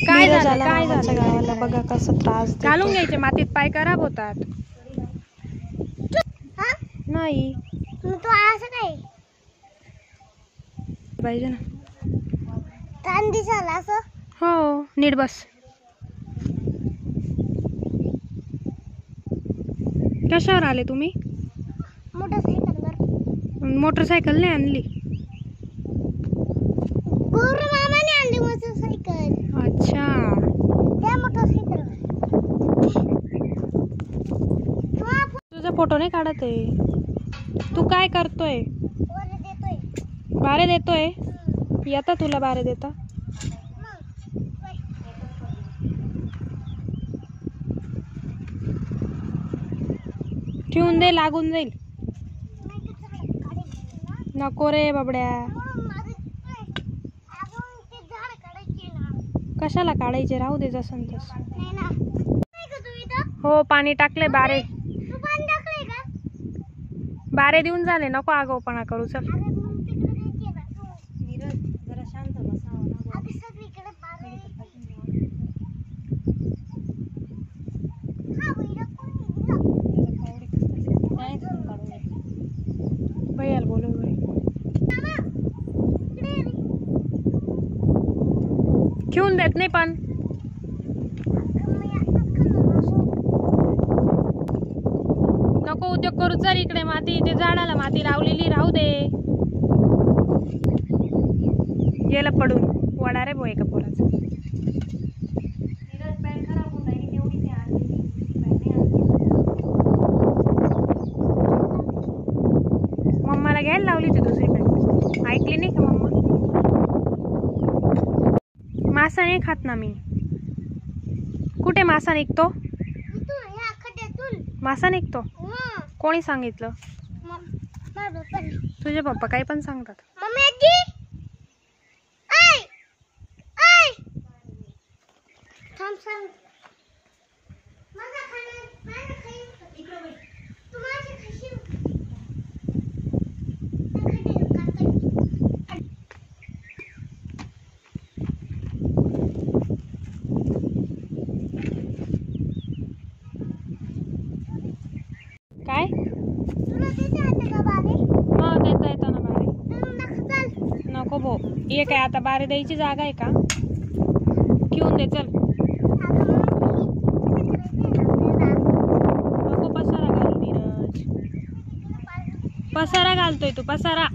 काय झालं? काय झालं? गावाला बघा कसं त्रास. घालून घ्यायचे मातीत पाय खराब होतात. नाही. तू असं काय पाहिजे ना. असं? हो नीट बस. कशावर आले तुम्ही? मोटरसायकलवर. मोटरसायकल नाही आणली गौरव मामाने आणली मोटरसायकल अच्छा त्या मोटरसायकलवर तुझा फोटो नाही काढत आहे. तू काय करतोय? बारे देतोय? येता तुला बारे देता? ठेवून दे लागून जाईल. नको रे बाबड्या. कशाला काढायचे? राहू दे जसं तस. हो पाणी टाकले बारे. बारे देऊन झाले नको आगाऊपणा करू चल. भैयाला बोलव बाई. ठेवून देत नाही पण. नको उद्योग करू चल इकडे माती ते झाडाला माती लावलेली राहू दे. गेलं पडून वडा रे बोय का पोराचा. मम्माला घ्यायला लावली होती दुसरीकडे ऐकली नाही का मम्मा? मासा नाही खात ना मी. कुठे मासा निघतो? मासा निघतो? कोणी सांगितलं? तुझे पप्पा काही पण सांगतात. थांब सांग. ये काय आता बारे द्यायची जागा आहे का? घेऊन दे चल. नको पसारा घाल नीरज. पसारा घालतोय तू पसारा.